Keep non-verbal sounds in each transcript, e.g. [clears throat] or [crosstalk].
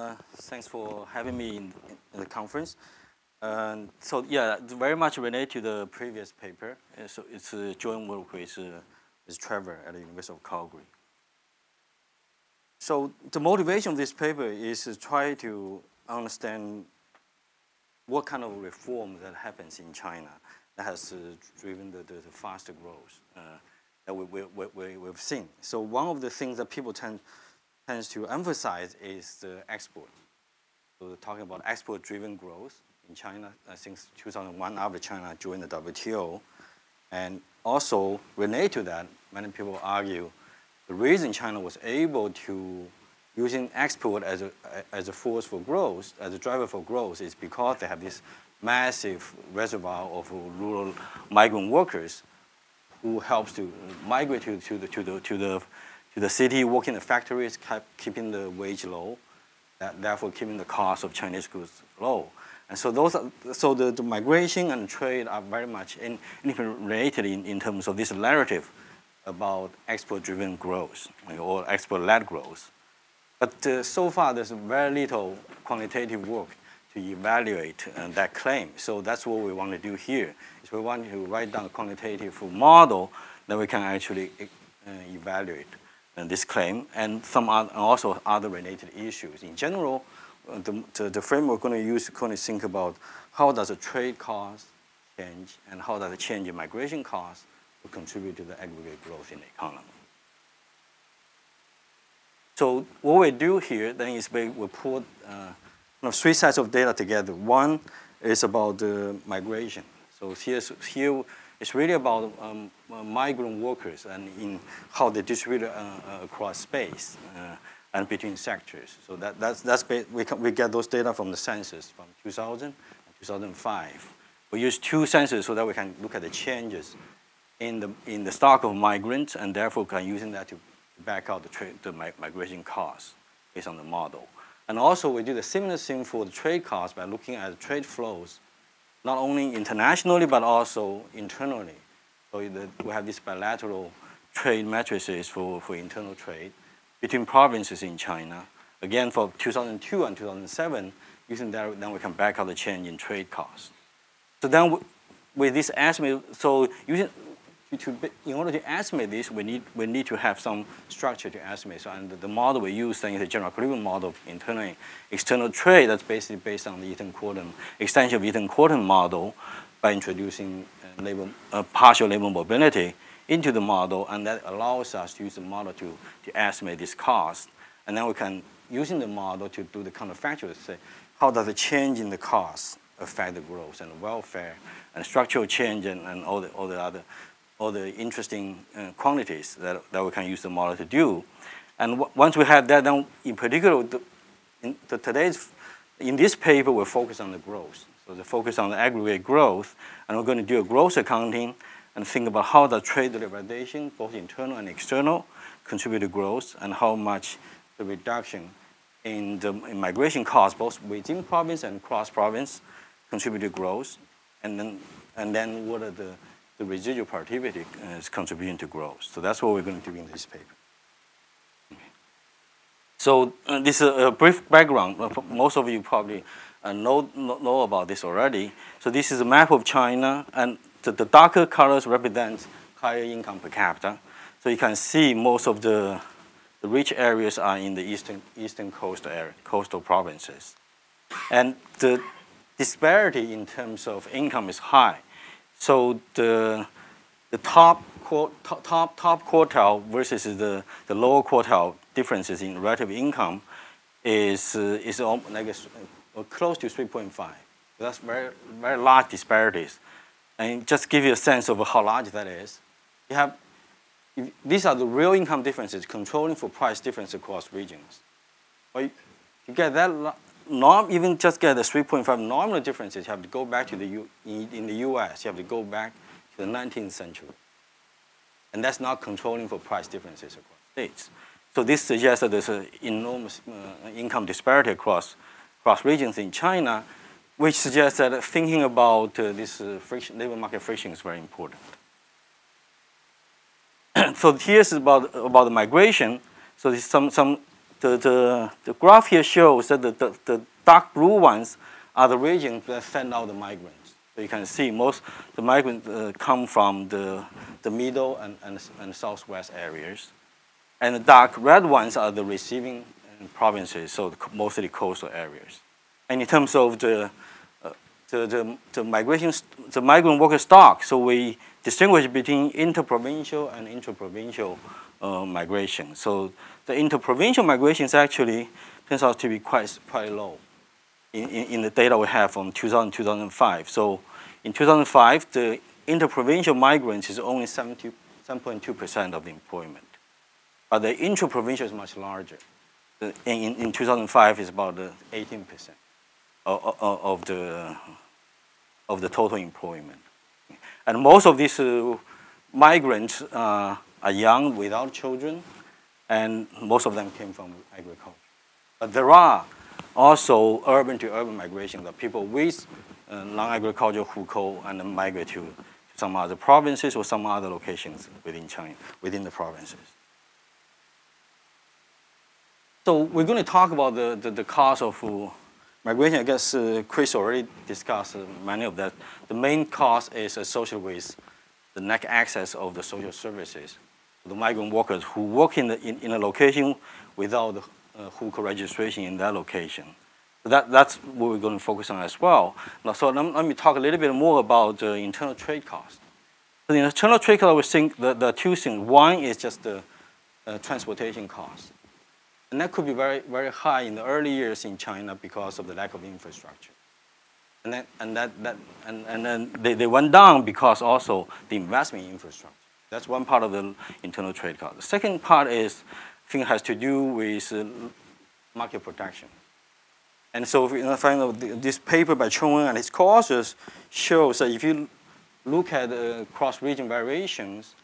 Uh, thanks for having me in, in the conference. Um, so yeah, very much related to the previous paper. Uh, so it's a joint work with, uh, with Trevor at the University of Calgary. So the motivation of this paper is to try to understand what kind of reform that happens in China that has uh, driven the, the, the, faster growth uh, that we, we, we, we've seen. So one of the things that people tend tends to emphasize is the export. So talking about export-driven growth in China uh, since 2001 after China joined the WTO. And also related to that, many people argue the reason China was able to using export as a, as a force for growth, as a driver for growth, is because they have this massive reservoir of rural migrant workers who helps to migrate to, to, the, to, the, to the to the city, working in the factories, keeping the wage low, that, therefore keeping the cost of Chinese goods low. And so those, are, so the, the, migration and trade are very much in, related in, in terms of this narrative about export-driven growth or export-led growth. But uh, so far, there's very little quantitative work to evaluate uh, that claim. So that's what we want to do here. Is we want to write down a quantitative model that we can actually uh, evaluate this claim, and some other, also other related issues. In general, uh, the, the, the framework we're going to use going to think about how does the trade cost change and how does the change in migration cost contribute to the aggregate growth in the economy. So what we do here then is we, we put uh, three sets of data together. One is about the migration. So here's, here it's really about um, uh, migrant workers and in how they distribute uh, uh, across space and between sectors. So that, that's, that's we, can, we get those data from the census from 2000 and 2005. We use two censuses so that we can look at the changes in the, in the stock of migrants and therefore can using that to back out the, the migration costs based on the model. And also we do the similar thing for the trade costs by looking at trade flows not only internationally, but also internally. So the, we have these bilateral trade matrices for, for internal trade between provinces in China. Again, for 2002 and 2007, using that, then we can back out the change in trade costs. So then with this estimate, so using, to, in order to estimate this, we need, we need to have some structure to estimate. So and the model we use then is a general equilibrium model of internal and external trade that's basically based on the Eaton-Kortum, extension of Eaton-Kortum model by introducing uh, labor, uh, partial labor mobility into the model, and that allows us to use the model to, to estimate this cost. And then we can, using the model to do the counterfactual, say, how does the change in the cost affect the growth and welfare and structural change and, and all, the, all the other all the interesting uh, quantities that, that we can use the model to do. And once we have that, then in particular, the, in the today's, in this paper, we're focused on the growth. So the focus on the aggregate growth, and we're going to do a growth accounting and think about how the trade liberalization, both internal and external, contribute to growth, and how much the reduction in the in migration costs, both within province and cross province, contribute to growth, and then and then what are the the residual productivity is contributing to growth. So that's what we're going to do in this paper. So uh, this is a brief background. Most of you probably uh, know, know about this already. So this is a map of China, and the, the darker colors represent higher income per capita. So you can see most of the, the rich areas are in the eastern, eastern coast area, coastal provinces. And the disparity in terms of income is high. So the, the top, top, top quartile versus the, the lower quartile differences in relative income is, uh, is uh, close to 3.5. That's very, very large disparities. And just give you a sense of how large that is. You have, these are the real income differences controlling for price difference across regions. But you get that not even just get the 3.5 nominal differences, you have to go back to the U, in, the US, you have to go back to the 19th century. And that's not controlling for price differences across states. So this suggests that there's an enormous uh, income disparity across, across regions in China, which suggests that thinking about uh, this uh, friction, labor market friction is very important. [clears throat] so here's about, about the migration. So this some, some the, the, the graph here shows that the, the, the dark blue ones are the regions that send out the migrants. So you can see most the migrants uh, come from the, the middle and, and, and southwest areas. And the dark red ones are the receiving provinces, so mostly coastal areas. And in terms of the, uh, the, the, the, migration, the migrant worker stock, so we distinguish between interprovincial and intraprovincial uh, migration. So the interprovincial migrations actually turns out to be quite, quite low in, in, in the data we have from 2000 2005. So in 2005, the interprovincial migrants is only 7.2% of the employment. But the intraprovincial is much larger. The, in, in 2005, it's about 18% of, of, of, the, of the total employment. And most of these uh, migrants uh, are young without children, and most of them came from agriculture. But there are also urban to urban migration, the people with uh, non-agricultural go and migrate to some other provinces or some other locations within China, within the provinces. So we're going to talk about the, the, the cause of uh, migration. I guess uh, Chris already discussed uh, many of that. The main cause is associated with the lack access of the social services the migrant workers who work in, the, in, in a location without the uh, Hukou registration in that location. That, that's what we're going to focus on as well. Now, so let, let me talk a little bit more about the internal trade cost. So the internal trade cost, we think the, the two things. One is just the uh, transportation cost. And that could be very, very high in the early years in China because of the lack of infrastructure. And, then, and, that, that, and, and then they, they went down because also the investment in infrastructure. That's one part of the internal trade cost. The second part is, I think has to do with uh, market protection. And so you find this paper by Chung and his co-authors shows that if you look at uh, cross-region variations,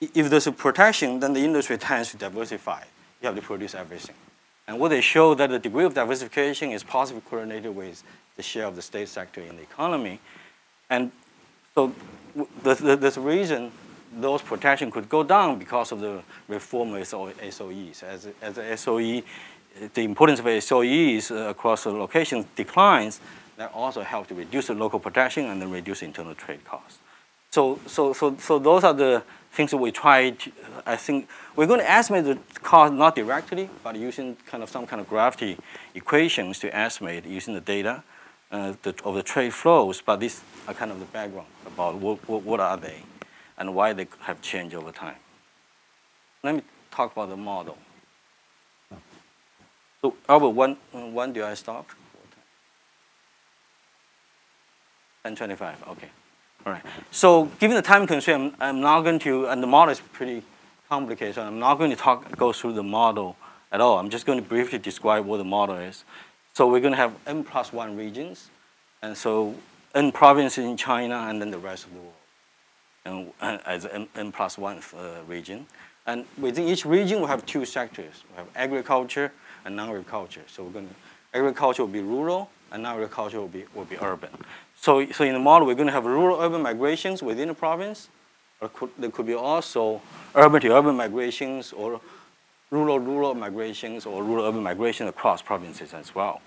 if there's a protection, then the industry tends to diversify. You have to produce everything. And what they show that the degree of diversification is positively correlated with the share of the state sector in the economy. And so there's a reason those protection could go down because of the reform of SOEs. As, as the SOE, the importance of SOEs uh, across the locations declines, that also helps to reduce the local protection and then reduce internal trade costs. So, so, so, so those are the things that we tried. I think, we're going to estimate the cost not directly, but using kind of some kind of gravity equations to estimate using the data uh, the, of the trade flows, but these are kind of the background about what, what, what are they and why they have changed over time. Let me talk about the model. So Albert, when, when do I stop? 1025, okay. All right. So given the time constraint, I'm, I'm not going to, and the model is pretty complicated, so I'm not going to talk, go through the model at all. I'm just going to briefly describe what the model is. So we're going to have n plus one regions. And so n provinces in China and then the rest of the world and, as n, n plus one uh, region. And within each region, we have two sectors. We have agriculture and non-agriculture. So we're going to, agriculture will be rural and non-agriculture will be, will be urban. So, so in the model, we're going to have rural-urban migrations within the province. Or could, there could be also urban-to-urban migrations or rural-rural migrations or rural-urban migration across provinces as well.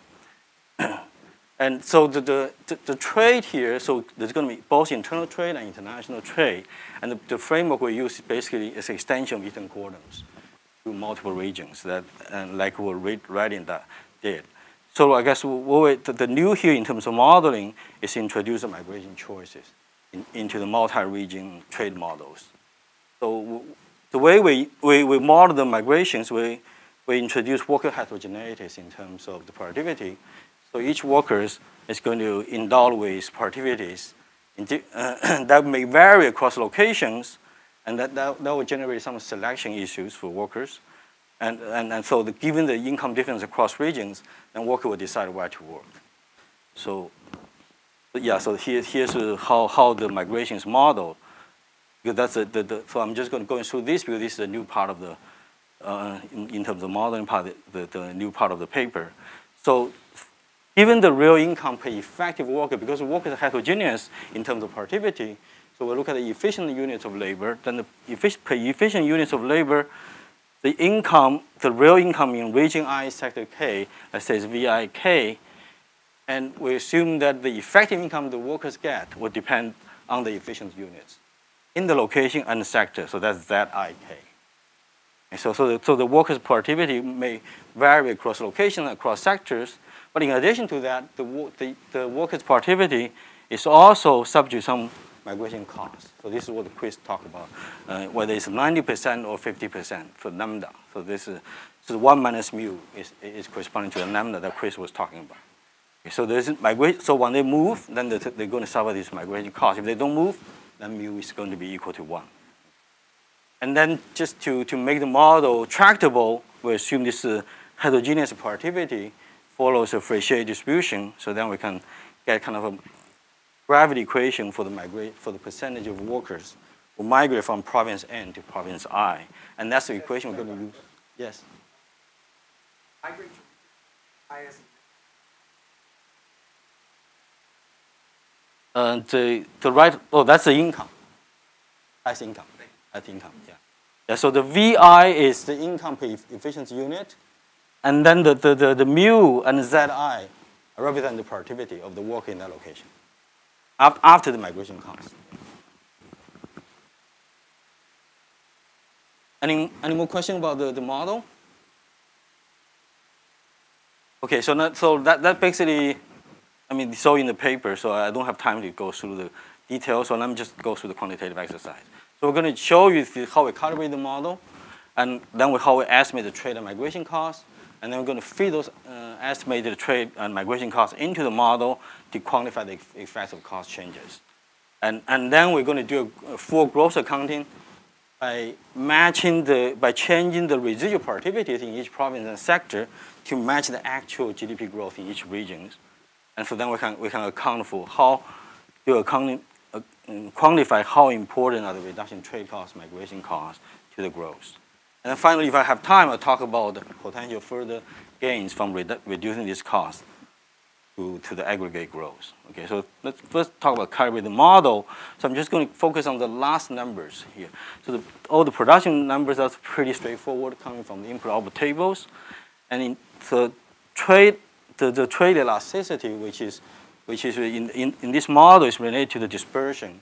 [clears throat] and so the, the, the, trade here, so there's going to be both internal trade and international trade. And the, the framework we use is basically is an extension of Eaton-Kortum's to multiple regions that, and like we're writing that did. So I guess what we, the, the, new here in terms of modeling is introduce migration choices in, into the multi-region trade models. So the way we, we, we model the migrations, we, we introduce worker heterogeneities in terms of the productivity. So each worker is going to endow with productivities uh, [clears throat] that may vary across locations, and that, that, that will generate some selection issues for workers. And, and, and so the, given the income difference across regions, then worker will decide where to work. So yeah, so here, here's how, how the migration is modeled because that's the, the, so I'm just going to go through this because this is a new part of the, uh, in, in, terms of modeling part, the, the new part of the paper. So given the real income per effective worker, because workers are heterogeneous in terms of productivity, so we look at the efficient units of labor, then the efficient, per efficient units of labor, the income, the real income in region I sector K, let's say is VIK, and we assume that the effective income the workers get will depend on the efficient units in the location and the sector, so that's ZIK. And so, so, the, so the workers' productivity may vary across locations, across sectors, but in addition to that, the, the, the workers' productivity is also subject to some migration costs. So this is what Chris talked about, uh, whether it's 90% or 50% for lambda. So this is so 1 minus mu is, is corresponding to the lambda that Chris was talking about. So there's migration. So when they move, then they're, they're going to suffer this migration cost. If they don't move, then mu is going to be equal to 1. And then just to, to make the model tractable, we assume this uh, heterogeneous productivity follows a Frechet distribution. So then we can get kind of a gravity equation for the migrate for the percentage of workers who migrate from province N to province I. And that's the equation we're going to use. Yes. Uh, the, the right, oh, that's the income. That's income. That's income, yeah. yeah. So the VI is the income per efficiency unit. And then the, the, the, the mu and ZI represent the productivity of the worker in that location after the migration comes. Any, any more question about the, the model? Okay, so, not, so that, that basically, I mean, it's all in the paper, so I don't have time to go through the details, so let me just go through the quantitative exercise. So we're going to show you how we calibrate the model, and then we, how we estimate the trade and migration costs, and then we're going to feed those uh, estimated trade and migration costs into the model to quantify the effects of cost changes. And, and then we're going to do a, full growth accounting by matching the, by changing the residual productivities in each province and sector to match the actual GDP growth in each region. And so then we can, we can account for how, you accounting, uh, quantify how important are the reduction trade costs, migration costs to the growth. And then finally, if I have time, I'll talk about the potential further gains from redu reducing this cost to, to the aggregate growth. Okay, so let's first talk about calibrate the model. So I'm just going to focus on the last numbers here. So the, all the production numbers are pretty straightforward, coming from the input-output tables. And in the trade, the, the trade elasticity, which is, which is in, in, in this model, is related to the dispersion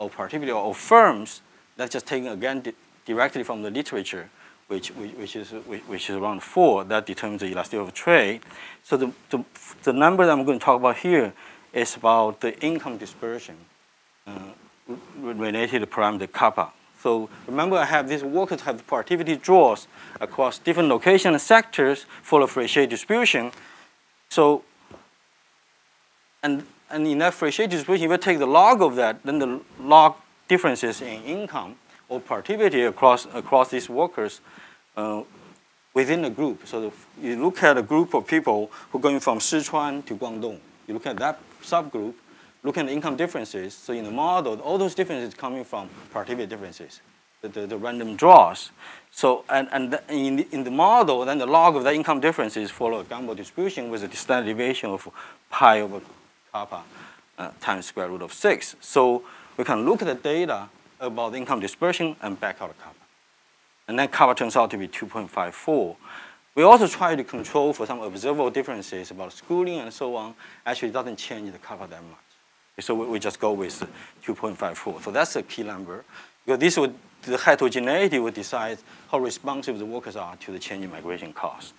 of productivity of firms. That's just taken again directly from the literature which, which, which is, which is around 4, that determines the elasticity of trade. So the, the, the number that I'm going to talk about here is about the income dispersion uh, related to parameter kappa. So remember I have these workers have productivity draws across different locations and sectors for the Frechet distribution. So, and, and in that Frechet distribution, if you take the log of that, then the log differences in income or productivity across, across these workers uh, within a group. So you look at a group of people who are going from Sichuan to Guangdong. You look at that subgroup, look at the income differences. So in the model, all those differences coming from productivity differences, the, the, the random draws. So, and, and in, the, in the model, then the log of the income differences follow a Gumbel distribution with a standard deviation of pi over kappa uh, times square root of 6. So we can look at the data about the income dispersion and back out kappa. And then kappa turns out to be 2.54. We also try to control for some observable differences about schooling and so on. Actually, doesn't change the kappa that much. So we, we just go with 2.54. So that's a key number. Because this would, the heterogeneity will decide how responsive the workers are to the change in migration cost.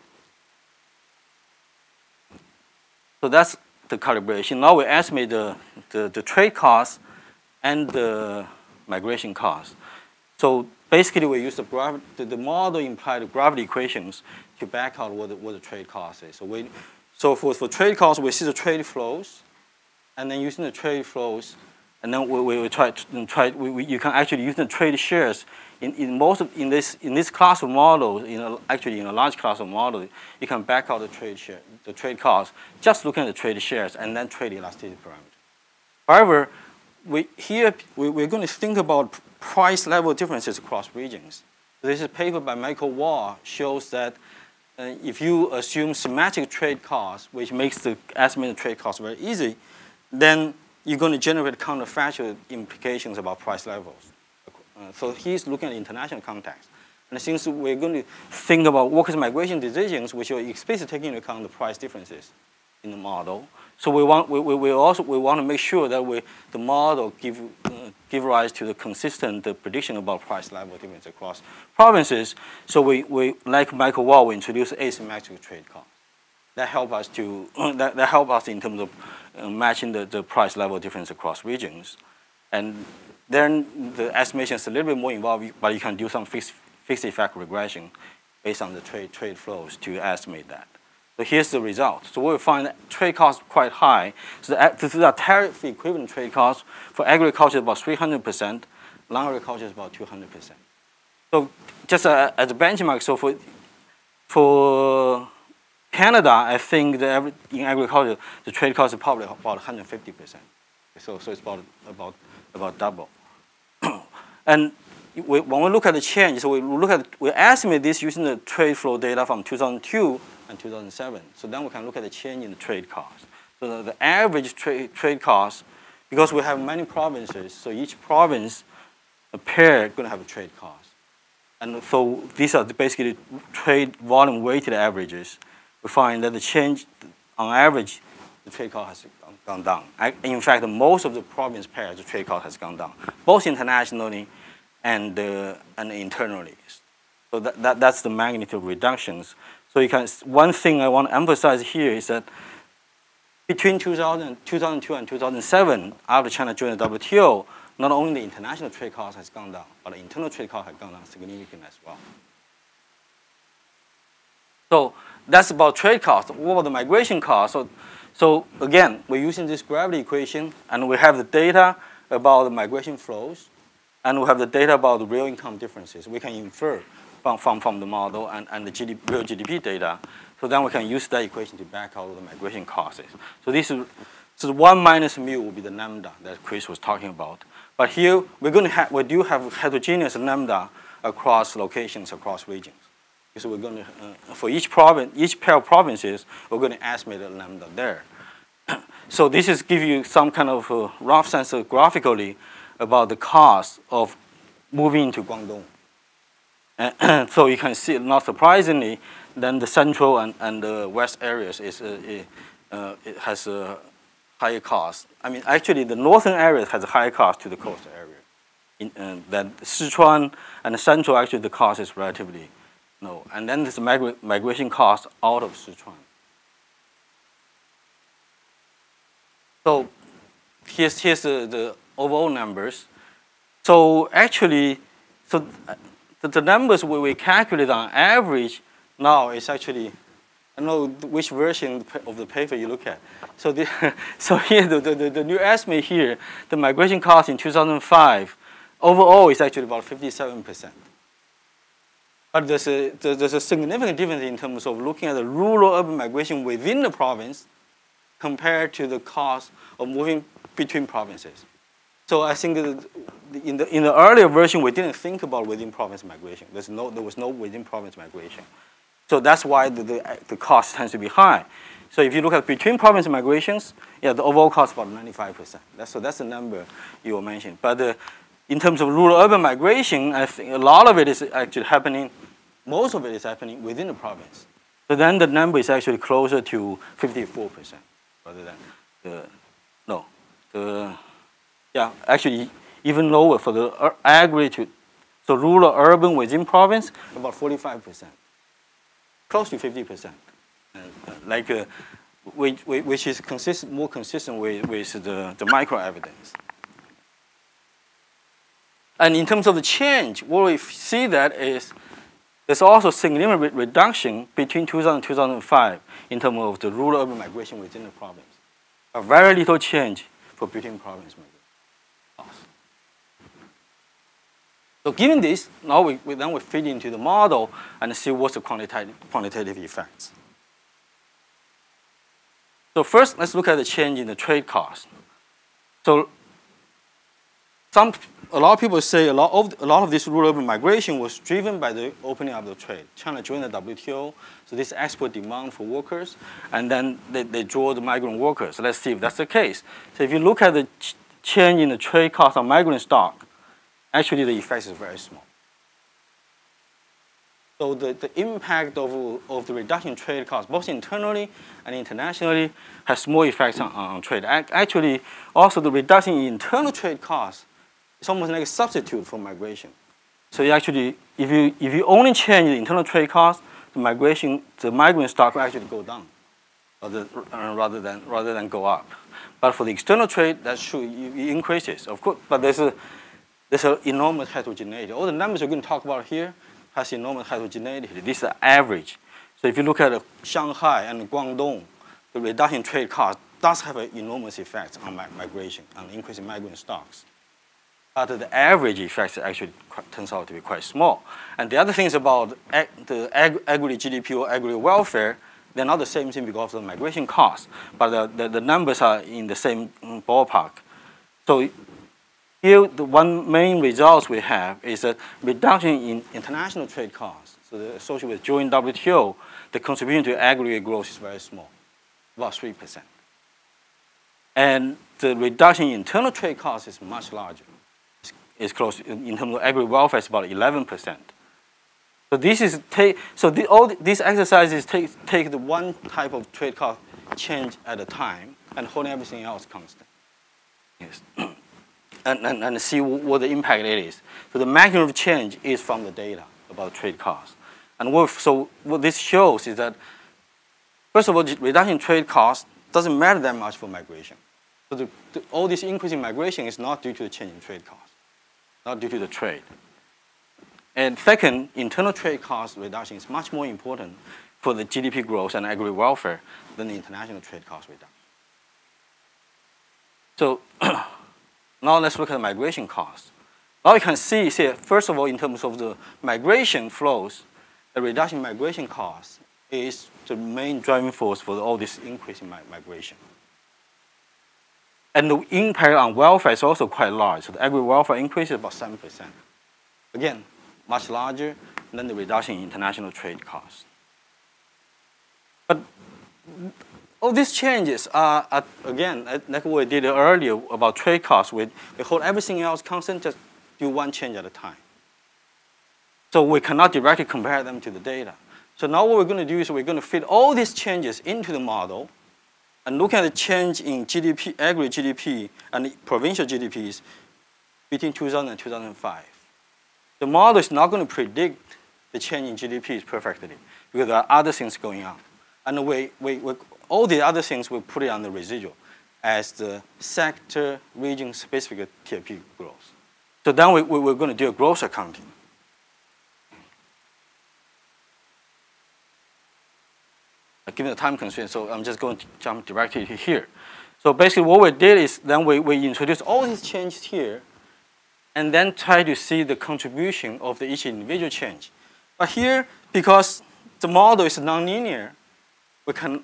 So that's the calibration. Now we estimate the, the, the trade cost and the migration cost. So basically, we use the, the, the model implied gravity equations to back out what the, what the trade cost is. So, we, so for, for trade costs, we see the trade flows, and then using the trade flows, and then we, we, we try to try. We, we, you can actually use the trade shares in, in most of, in this in this class of models. In a, actually, in a large class of models, you can back out the trade share, the trade cost, just looking at the trade shares and then trade elasticity parameter. However, we, here we, we're going to think about price level differences across regions. This is paper by Michael Waugh shows that uh, if you assume symmetric trade costs, which makes the estimated trade cost very easy, then you're going to generate counterfactual implications about price levels. Uh, so he's looking at international context. And since we're going to think about workers' migration decisions, we should explicitly take into account the price differences in the model. So we want we, we, we also we want to make sure that we the model give uh, give rise to the consistent uh, prediction about price level difference across provinces. So we, we like Michael Waugh, we introduce asymmetric trade cost. That help us to [clears throat] that, that help us in terms of uh, matching the, the price level difference across regions. And then the estimation is a little bit more involved, but you can do some fixed, fixed effect regression based on the trade, trade flows to estimate that. So here's the result. So we find trade costs quite high. So the, this is a tariff equivalent trade cost for agriculture about 300%, non-agriculture is about 200%. So just uh, as a benchmark, so for, for Canada, I think that in agriculture, the trade cost is probably about 150%. So, so it's about, about, about double. [clears throat] and we, when we look at the change, so we look at, we estimate this using the trade flow data from 2002 and 2007. So then we can look at the change in the trade cost. So the, the average trade, trade cost, because we have many provinces, so each province, a pair, is going to have a trade cost. And so these are basically trade volume weighted averages we find that the change, on average, the trade cost has gone down. In fact, most of the province pairs, the trade cost has gone down, both internationally and, uh, and internally. So that, that, that's the magnitude of reductions. So you can, one thing I want to emphasize here is that between 2000, 2002 and 2007, after China joined the WTO, not only the international trade cost has gone down, but the internal trade cost has gone down significantly as well. So that's about trade cost. What about the migration cost? So, so again, we're using this gravity equation, and we have the data about the migration flows, and we have the data about the real income differences. We can infer from, from, from the model and, and the GDP, real GDP data. So then we can use that equation to back out the migration costs. So this is, so 1 minus mu will be the lambda that Chris was talking about. But here, we're going to have, we do have heterogeneous lambda across locations, across regions. So we're going to, uh, for each province, each pair of provinces, we're going to estimate the lambda there. [clears throat] so this is give you some kind of uh, rough sense of graphically about the cost of moving to Guangdong. And [clears throat] so you can see, not surprisingly, then the central and, and the west areas is, uh, it, uh, it has a higher cost. I mean, actually, the northern areas has a higher cost to the coastal area. In, uh, Sichuan and the central, actually, the cost is relatively no. And then this migra migration cost out of Sichuan. So here's, here's the, the overall numbers. So actually, so the, the numbers we, we calculate on average now is actually, I don't know which version of the paper you look at. So, the, [laughs] so here, the, the, the new estimate here, the migration cost in 2005, overall is actually about 57 percent. But there's a, there's a significant difference in terms of looking at the rural-urban migration within the province compared to the cost of moving between provinces. So I think in the, in the earlier version, we didn't think about within province migration. There's no, there was no within province migration. So that's why the, the, the cost tends to be high. So if you look at between province migrations, yeah, the overall cost is about 95%. That's, so that's the number you were mentioning. But uh, in terms of rural-urban migration, I think a lot of it is actually happening most of it is happening within the province. So then the number is actually closer to 54% rather than the, no, the, yeah, actually even lower for the aggregate, so rural urban within province, about 45%, close to 50%. And, uh, like, uh, which, which is consistent, more consistent with, with the, the micro evidence. And in terms of the change, what we see that is there's also significant reduction between 2000 and 2005 in terms of the rural urban migration within the province. A very little change for between province migration. So given this, now we, we, then we fit into the model and see what's the quantitative, quantitative effects. So first, let's look at the change in the trade cost. So some a lot of people say a lot of a lot of this rural urban migration was driven by the opening of the trade. China joined the WTO, so this export demand for workers, and then they, they draw the migrant workers. let's see if that's the case. So if you look at the ch change in the trade cost of migrant stock, actually the effect is very small. So the, the impact of, of the reduction in trade costs, both internally and internationally, has more effects on, on trade. Actually, also the reduction in internal trade costs is almost like a substitute for migration. So you actually, if you, if you only change the internal trade cost, the migration, the migrant stock will actually go down rather, uh, rather, than, rather than go up. But for the external trade, that should increases, of course. But there's a there's an enormous heterogeneity. All the numbers we're going to talk about here has enormous heterogeneity. This is the average. So if you look at uh, Shanghai and Guangdong, the reduction trade cost does have an enormous effect on migration, on increasing migrant stocks. Uh, but the average effect actually turns out to be quite small. And the other things about ag the ag aggregate GDP or aggregate welfare, they're not the same thing because of the migration costs, but the, the, the numbers are in the same mm, ballpark. So here, the one main result we have is a reduction in international trade costs. So the associated with joint WTO, the contribution to aggregate growth is very small, about 3%. And the reduction in internal trade costs is much larger. It's close, in terms of aggregate welfare, it's about 11%. So this is take, so the, all these exercises take, take the one type of trade cost change at a time and hold everything else constant. Yes. [clears throat] and, and, and see what the impact it is. So the magnitude of change is from the data about trade costs. And what, so what this shows is that, first of all, reduction in trade costs doesn't matter that much for migration. So the, the, all this increase in migration is not due to the change in trade costs, not due to the trade. And second, internal trade cost reduction is much more important for the GDP growth and aggregate welfare than the international trade cost reduction. So [clears throat] Now let's look at the migration costs. Now you can see, see, first of all, in terms of the migration flows, the reduction in migration costs is the main driving force for all this increase in migration. And the impact on welfare is also quite large. So the aggregate welfare increase is about 7%. Again, much larger than the reduction in international trade costs. But all these changes are, again, like we did earlier about trade costs. We, we hold everything else constant, just do one change at a time. So we cannot directly compare them to the data. So now what we're going to do is we're going to fit all these changes into the model and look at the change in GDP, aggregate GDP and provincial GDPs between 2000 and 2005. The model is not going to predict the change in GDPs perfectly because there are other things going on. And we, we, we all the other things we put it on the residual as the sector region specific TFP growth. So then we, we, we're going to do a growth accounting. Given the time constraint, so I'm just going to jump directly to here. So basically what we did is then we, we introduced all these changes here and then try to see the contribution of the each individual change. But here, because the model is nonlinear, we can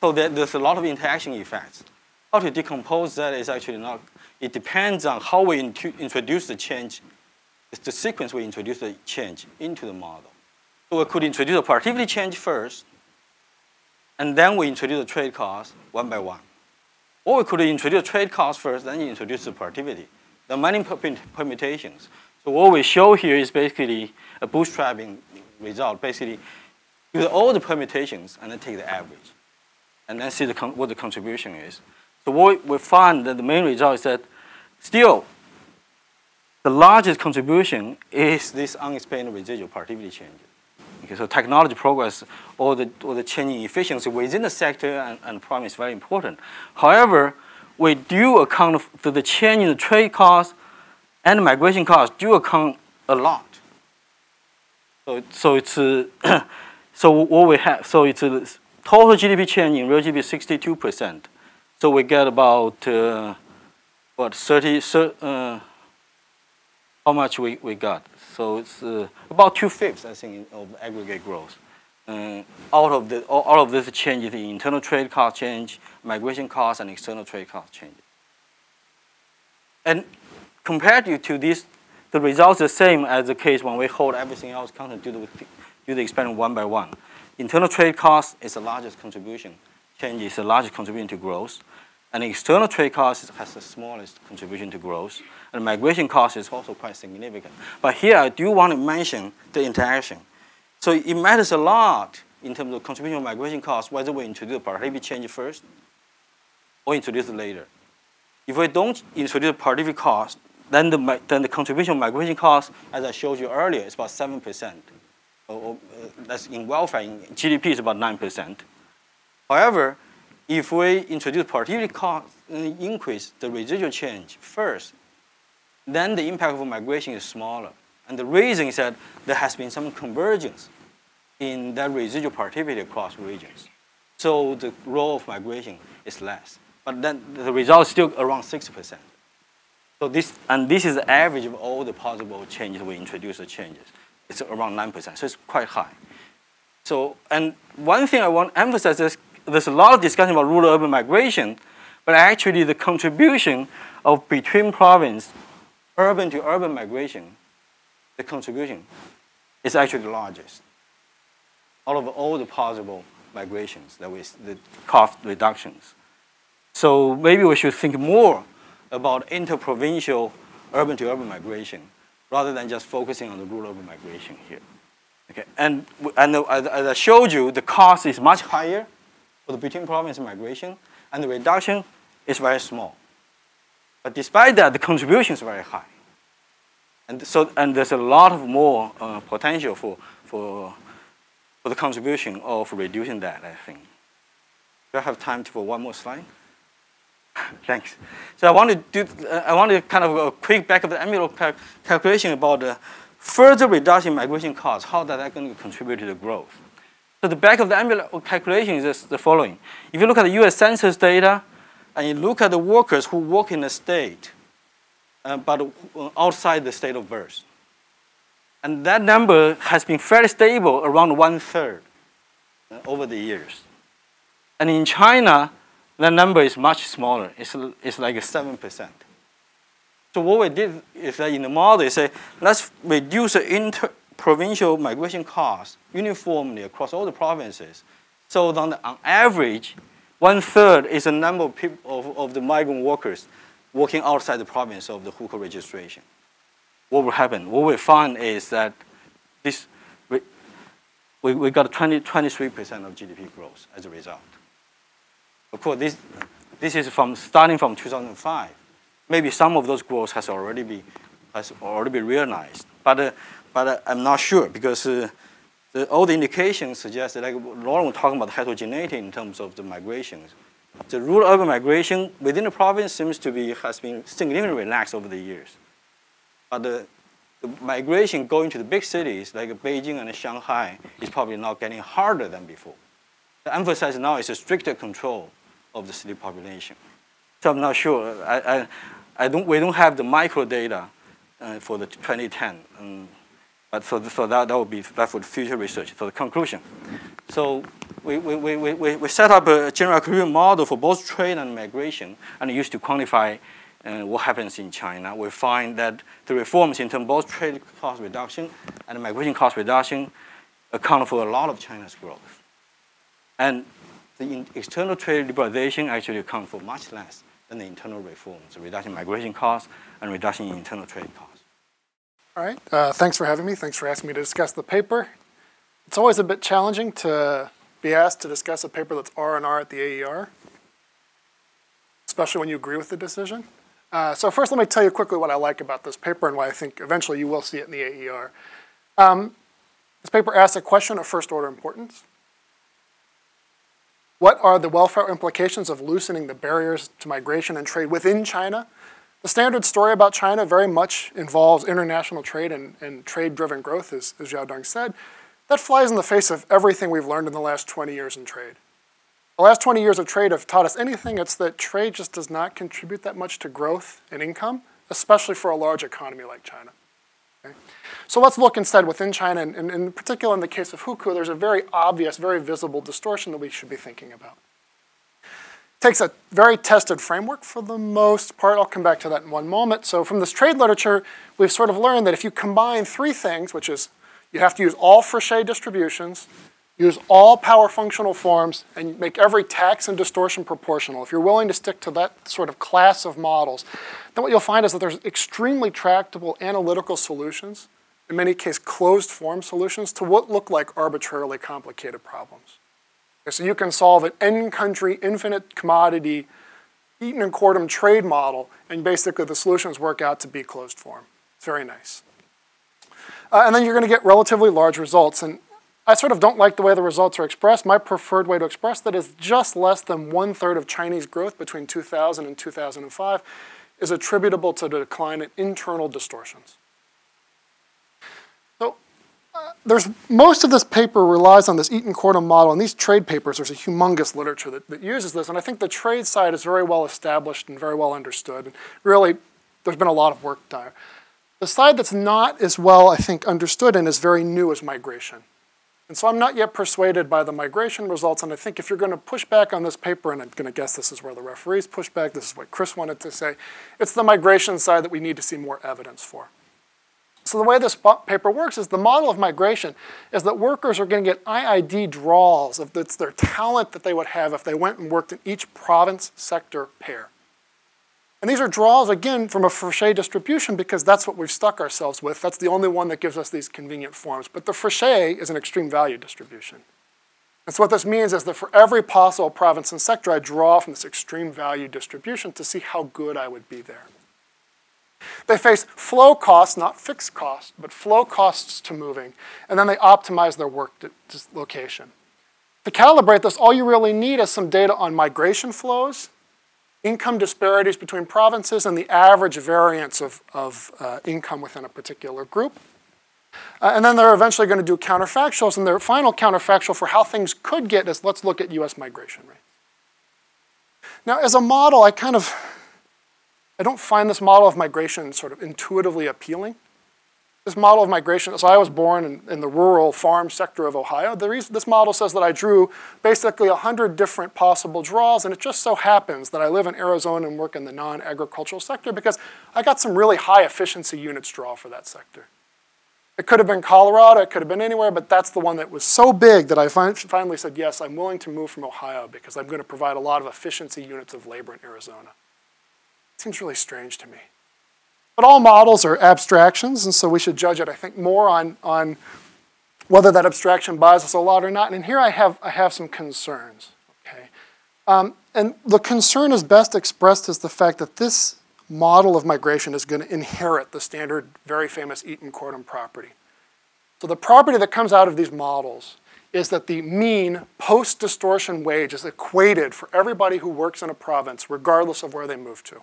so there, there's a lot of interaction effects. How to decompose that is actually not, it depends on how we introduce the change, it's the sequence we introduce the change into the model. So we could introduce a productivity change first, and then we introduce the trade costs one by one. Or we could introduce trade costs first, then introduce the productivity. Are many permutations. So what we show here is basically a bootstrapping result, basically use all the permutations and then take the average and then see the what the contribution is. So what we find that the main result is that still the largest contribution is this unexplained residual productivity change. Okay, so technology progress or the, or the changing efficiency within the sector and, and problem is very important. However, we do account for the change in the trade cost and migration cost do account a lot. So, so it's uh, [clears throat] so what we have. So it's uh, Total GDP change in real GDP 62%. So we get about, uh, what, 30, uh, how much we, we got? So it's uh, about two-fifths, I think, of aggregate growth. Uh, out of the all of this change, the internal trade cost change, migration cost, and external trade cost change. And compared to, to this, the results are the same as the case when we hold everything else constant, the, do the experiment one by one. Internal trade cost is the largest contribution. Change is the largest contribution to growth. And external trade cost has the smallest contribution to growth. And migration cost is also quite significant. But here I do want to mention the interaction. So it matters a lot in terms of contribution of migration costs whether we introduce productivity change first or introduce later. If we don't introduce productivity cost, then the, then the contribution of migration cost, as I showed you earlier, is about 7%. Or, or, uh, that's in welfare, in GDP is about 9%. However, if we introduce productivity cost uh, increase the residual change first, then the impact of migration is smaller. And the reason is that there has been some convergence in that residual productivity across regions. So the role of migration is less. But then the result is still around 6%. So this, and this is the average of all the possible changes we introduce the changes. It's around 9%, so it's quite high. So, and one thing I want to emphasize is there's a lot of discussion about rural-urban migration, but actually the contribution of between province, urban to urban migration, the contribution is actually the largest. Out of all the possible migrations, that we, the cost reductions. So maybe we should think more about interprovincial urban to urban migration rather than just focusing on the rural urban migration here. Okay, and, and as, as I showed you, the cost is much higher for the between province migration, and the reduction is very small. But despite that, the contribution is very high. And so, and there's a lot of more uh, potential for, for, for the contribution of reducing that, I think. Do I have time for one more slide? [laughs] Thanks. So I want to do, uh, I want to kind of a quick back of the envelope cal calculation about the further reduction in migration costs, how that going to contribute to the growth. So the back of the envelope calculation is the following. If you look at the US Census data, and you look at the workers who work in the state, uh, but uh, outside the state of birth. And that number has been fairly stable around one third uh, over the years. And in China, that number is much smaller. It's, it's like 7%. So what we did is that in the model, we say, let's reduce the inter-provincial migration cost uniformly across all the provinces. So the, on average, one third is the number of, people, of, of the migrant workers working outside the province of the hukou registration. What will happen? What we find is that this, we, we, we got 20, 23% of GDP growth as a result. Of course, this, this is from starting from 2005. Maybe some of those growth has already been, has already been realized. But, uh, but uh, I'm not sure because uh, the, all the indications suggest that, like Lauren was talking about heterogeneity in terms of the migrations. The rural-urban migration within the province seems to be, has been significantly relaxed over the years. But the, the migration going to the big cities like Beijing and Shanghai is probably now getting harder than before. The emphasis now is a stricter control of the city population. So I'm not sure. I, I, I don't, we don't have the micro data uh, for the 2010. Um, but so, so that, that would be that for future research. So the conclusion. So we, we, we, we, set up a general equilibrium model for both trade and migration and used to quantify uh, what happens in China. We find that the reforms in terms of both trade cost reduction and migration cost reduction account for a lot of China's growth. And the external trade liberalization actually account for much less than the internal reforms, the reduction in migration costs and reduction in internal trade costs. All right, uh, thanks for having me. Thanks for asking me to discuss the paper. It's always a bit challenging to be asked to discuss a paper that's R&R at the AER, especially when you agree with the decision. Uh, so first let me tell you quickly what I like about this paper and why I think eventually you will see it in the AER. Um, this paper asks a question of first order importance. What are the welfare implications of loosening the barriers to migration and trade within China? The standard story about China very much involves international trade and, and trade-driven growth, as, as Xiaodong said. That flies in the face of everything we've learned in the last 20 years in trade. The last 20 years of trade have taught us anything, it's that trade just does not contribute that much to growth and income, especially for a large economy like China. Okay? So let's look instead within China, and, and in particular in the case of Hukou, there's a very obvious, very visible distortion that we should be thinking about. Takes a very tested framework for the most part. I'll come back to that in one moment. So from this trade literature, we've sort of learned that if you combine three things, which is you have to use all Frechet distributions, use all power functional forms, and make every tax and distortion proportional. If you're willing to stick to that sort of class of models, then what you'll find is that there's extremely tractable analytical solutions in many cases closed form solutions to what look like arbitrarily complicated problems. So you can solve an n-country, infinite commodity, Eaton and Kortum trade model, and basically the solutions work out to be closed form. It's very nice. Uh, and then you're going to get relatively large results. And I sort of don't like the way the results are expressed. My preferred way to express that is just less than one third of Chinese growth between 2000 and 2005 is attributable to the decline in internal distortions. So uh, there's most of this paper relies on this Eaton-Kortum model, and these trade papers, there's a humongous literature that, that uses this, and I think the trade side is very well established and very well understood. And really, there's been a lot of work done. The side that's not as well, I think, understood and is very new is migration. And so I'm not yet persuaded by the migration results, and I think if you're going to push back on this paper, and I'm going to guess this is where the referees push back, this is what Chris wanted to say, it's the migration side that we need to see more evidence for. So the way this paper works is the model of migration is that workers are going to get IID draws of it's their talent that they would have if they went and worked in each province sector pair. And these are draws, again, from a Frechet distribution because that's what we've stuck ourselves with. That's the only one that gives us these convenient forms. But the Frechet is an extreme value distribution. And so what this means is that for every possible province and sector, I draw from this extreme value distribution to see how good I would be there. They face flow costs, not fixed costs, but flow costs to moving, and then they optimize their work location. To calibrate this, all you really need is some data on migration flows, income disparities between provinces, and the average variance of, of uh, income within a particular group. Uh, and then they're eventually going to do counterfactuals, and their final counterfactual for how things could get is let's look at US migration rates. Now, as a model, I kind of, I don't find this model of migration sort of intuitively appealing this model of migration, so I was born in, in the rural farm sector of Ohio. Reason, this model says that I drew basically 100 different possible draws, and it just so happens that I live in Arizona and work in the non-agricultural sector because I got some really high efficiency units draw for that sector. It could have been Colorado, it could have been anywhere, but that's the one that was so big that I finally said, yes, I'm willing to move from Ohio because I'm going to provide a lot of efficiency units of labor in Arizona. Seems really strange to me. But all models are abstractions, and so we should judge it, I think, more on, on whether that abstraction buys us a lot or not. And here I have, I have some concerns. Okay? Um, and the concern is best expressed as the fact that this model of migration is going to inherit the standard, very famous Eaton-Kortum property. So the property that comes out of these models is that the mean post-distortion wage is equated for everybody who works in a province, regardless of where they move to.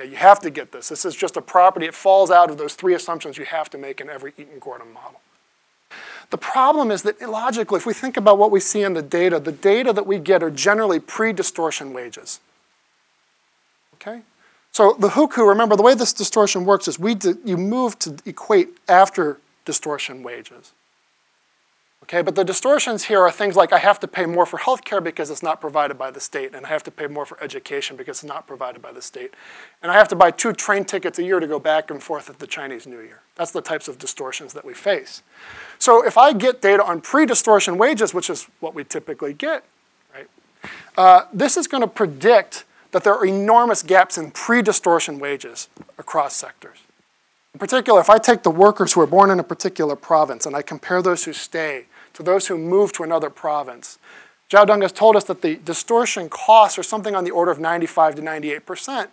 You have to get this. This is just a property. It falls out of those three assumptions you have to make in every Eaton-Kortum model. The problem is that logically, if we think about what we see in the data, the data that we get are generally pre-distortion wages. Okay? So the hukou, remember, the way this distortion works is we you move to equate after distortion wages. Okay, but the distortions here are things like I have to pay more for healthcare because it's not provided by the state, and I have to pay more for education because it's not provided by the state. And I have to buy two train tickets a year to go back and forth at the Chinese New Year. That's the types of distortions that we face. So if I get data on pre-distortion wages, which is what we typically get, right, uh, this is going to predict that there are enormous gaps in pre-distortion wages across sectors. In particular, if I take the workers who are born in a particular province and I compare those who stay to those who move to another province. Xiaodong has told us that the distortion costs are something on the order of 95 to 98%.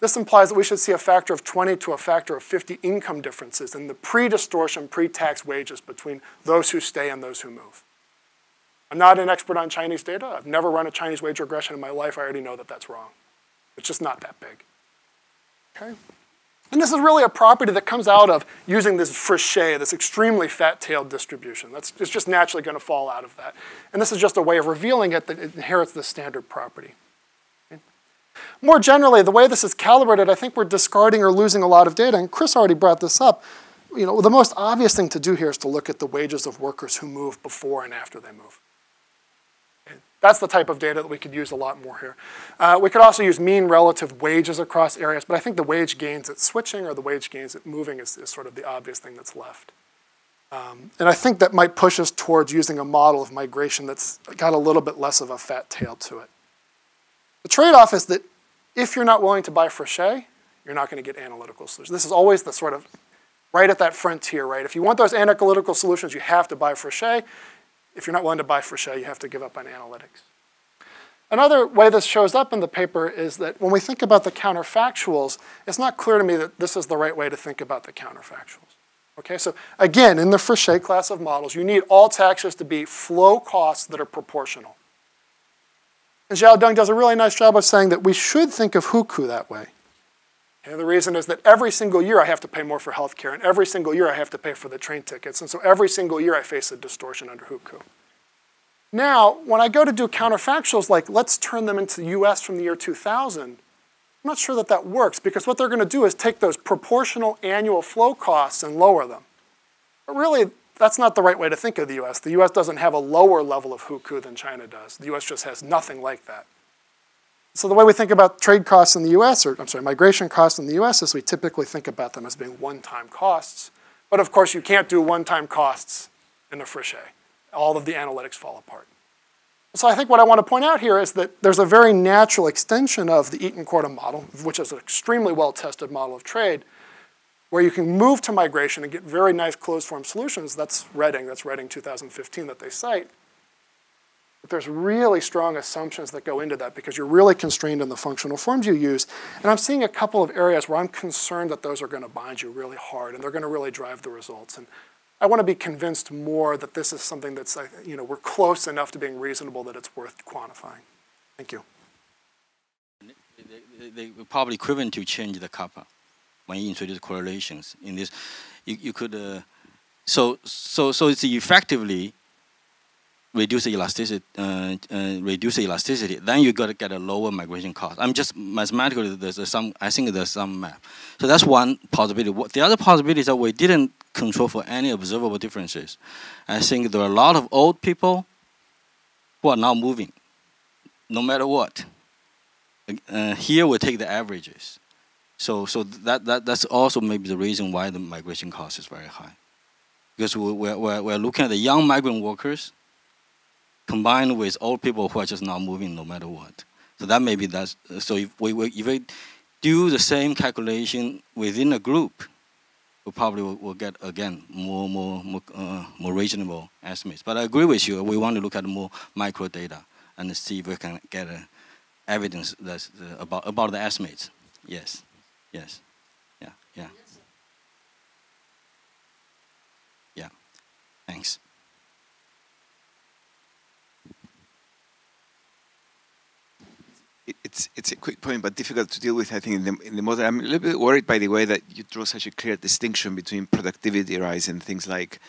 This implies that we should see a factor of 20 to a factor of 50 income differences in the pre-distortion, pre-tax wages between those who stay and those who move. I'm not an expert on Chinese data. I've never run a Chinese wage regression in my life. I already know that that's wrong. It's just not that big. Okay? And this is really a property that comes out of using this Frechet, this extremely fat-tailed distribution. That's, it's just naturally going to fall out of that. And this is just a way of revealing it that it inherits the standard property. Okay. More generally, the way this is calibrated, I think we're discarding or losing a lot of data. And Chris already brought this up. You know, the most obvious thing to do here is to look at the wages of workers who move before and after they move. That's the type of data that we could use a lot more here. Uh, we could also use mean relative wages across areas, but I think the wage gains at switching or the wage gains at moving is, is sort of the obvious thing that's left. Um, and I think that might push us towards using a model of migration that's got a little bit less of a fat tail to it. The trade-off is that if you're not willing to buy Frechet, you're not going to get analytical solutions. This is always the sort of right at that frontier, right? If you want those analytical solutions, you have to buy Frechet. If you're not willing to buy Frechet, you have to give up on analytics. Another way this shows up in the paper is that when we think about the counterfactuals, it's not clear to me that this is the right way to think about the counterfactuals. Okay, so again, in the Frechet class of models, you need all taxes to be flow costs that are proportional. And Xiao Xiaodong does a really nice job of saying that we should think of Hukou that way. And the reason is that every single year I have to pay more for healthcare, and every single year I have to pay for the train tickets, and so every single year I face a distortion under Hukou. Now, when I go to do counterfactuals like let's turn them into the US from the year 2000, I'm not sure that that works because what they're going to do is take those proportional annual flow costs and lower them. But really, that's not the right way to think of the US. The US doesn't have a lower level of hukou than China does. The US just has nothing like that. So the way we think about trade costs in the US, or I'm sorry, migration costs in the US, is we typically think about them as being one-time costs. But of course, you can't do one-time costs in a Frechet all of the analytics fall apart. So I think what I want to point out here is that there's a very natural extension of the Eaton-Kortum model, which is an extremely well-tested model of trade, where you can move to migration and get very nice closed-form solutions. That's Redding, that's Redding 2015 that they cite. But there's really strong assumptions that go into that because you're really constrained in the functional forms you use. And I'm seeing a couple of areas where I'm concerned that those are going to bind you really hard and they're going to really drive the results. And I want to be convinced more that this is something that's, you know, we're close enough to being reasonable that it's worth quantifying. Thank you. They, they, they probably equivalent to change the kappa when you introduce correlations in this. You, you could, uh, so, so, so it's effectively reduce the elasticity, uh, uh, reduce elasticity, then you got to get a lower migration cost. I'm just mathematically there's some. I think there's some map. So that's one possibility. The other possibility is that we didn't control for any observable differences. I think there are a lot of old people who are now moving, no matter what. Uh, here we take the averages. So, so that, that, that's also maybe the reason why the migration cost is very high. Because we're, we're, we're looking at the young migrant workers combined with old people who are just not moving no matter what. So that maybe that's, so if we, if we do the same calculation within a group, we probably will, will get again more more more, uh, more reasonable estimates. But I agree with you. We want to look at more micro data and see if we can get uh, evidence that's uh, about about the estimates. Yes, yes, yeah, yeah, yeah. Thanks. It's it's a quick point, but difficult to deal with. I think in the in the model, I'm a little bit worried by the way that you draw such a clear distinction between productivity rise and things like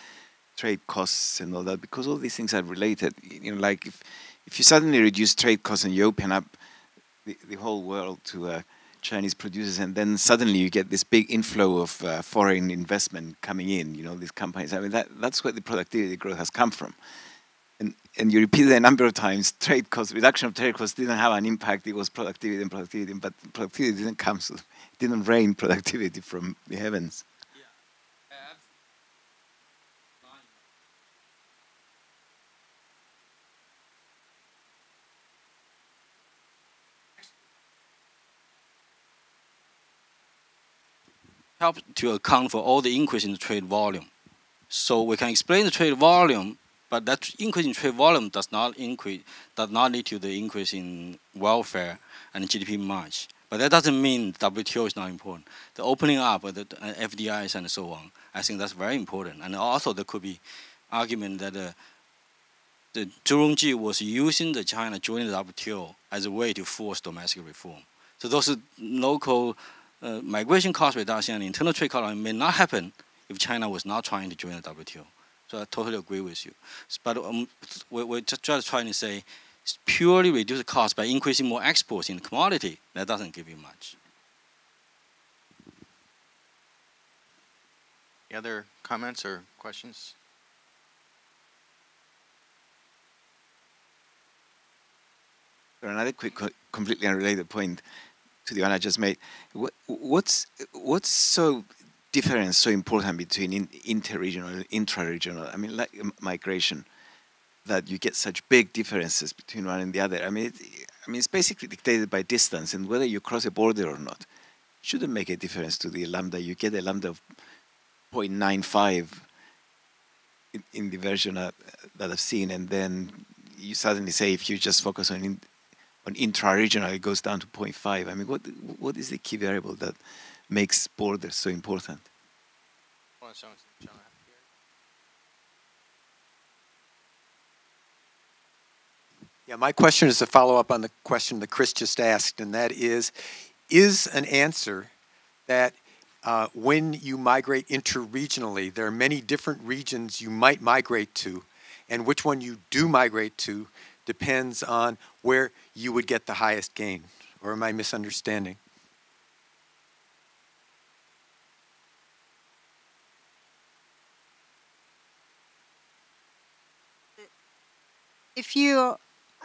trade costs and all that, because all these things are related. You know, like if if you suddenly reduce trade costs and you open up the, the whole world to uh, Chinese producers, and then suddenly you get this big inflow of uh, foreign investment coming in. You know, these companies. I mean, that that's where the productivity growth has come from and, and you repeated a number of times, trade cost, reduction of trade costs didn't have an impact. It was productivity and productivity, but productivity didn't come, so didn't rain productivity from the heavens. help to account for all the increase in the trade volume. So we can explain the trade volume but that increase in trade volume does not increase, does not lead to the increase in welfare and GDP much. But that doesn't mean WTO is not important. The opening up of the FDIs and so on, I think that's very important. And also there could be argument that uh, the Zhu was using the China joining the WTO as a way to force domestic reform. So those local uh, migration cost reduction and internal trade cost may not happen if China was not trying to join the WTO. So I totally agree with you. But um, we, we're just trying to say purely reduce the cost by increasing more exports in the commodity. That doesn't give you much. Any other comments or questions? Another quick, completely unrelated point to the one I just made. What, what's what's so difference so important between in, interregional and intra-regional? I mean, like migration, that you get such big differences between one and the other. I mean, it, I mean, it's basically dictated by distance and whether you cross a border or not. Shouldn't make a difference to the lambda. You get a lambda of 0.95 in, in the version that, that I've seen, and then you suddenly say if you just focus on in, on intra-regional, it goes down to 0.5. I mean, what what is the key variable that makes borders so important? Yeah, my question is a follow up on the question that Chris just asked, and that is Is an answer that uh, when you migrate interregionally, there are many different regions you might migrate to, and which one you do migrate to depends on where you would get the highest gain? Or am I misunderstanding? If you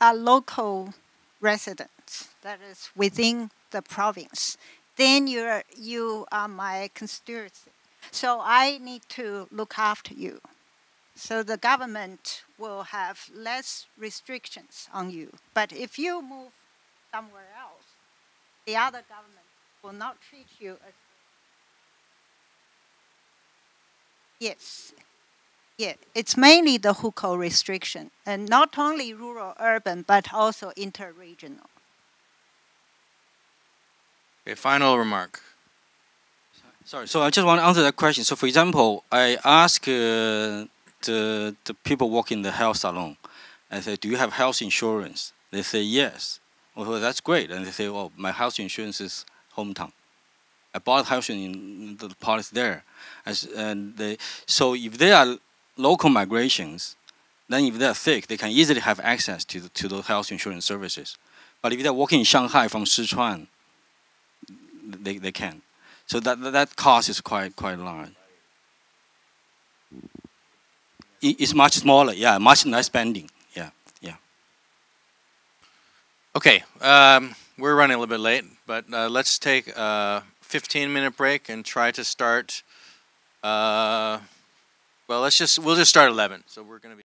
are local residents, that is within the province, then you're, you are my constituency. So I need to look after you. So the government will have less restrictions on you. But if you move somewhere else, the other government will not treat you as. Yes. Yeah, it's mainly the hukou restriction, and not only rural urban, but also interregional. Okay, final remark. Sorry, so I just want to answer that question. So, for example, I ask uh, the the people working in the health salon, I say, "Do you have health insurance?" They say yes. Well, that's great. And they say, "Oh, my health insurance is hometown. I bought health insurance, the policy there." As, and they, so if they are local migrations, then if they're sick, they can easily have access to the, to the health insurance services. But if they're working in Shanghai from Sichuan, they, they can. So that, that cost is quite, quite large. It's much smaller, yeah, much less spending, yeah, yeah. Okay, um, we're running a little bit late, but uh, let's take a 15 minute break and try to start. Uh, well, let's just we'll just start 11. So we're to be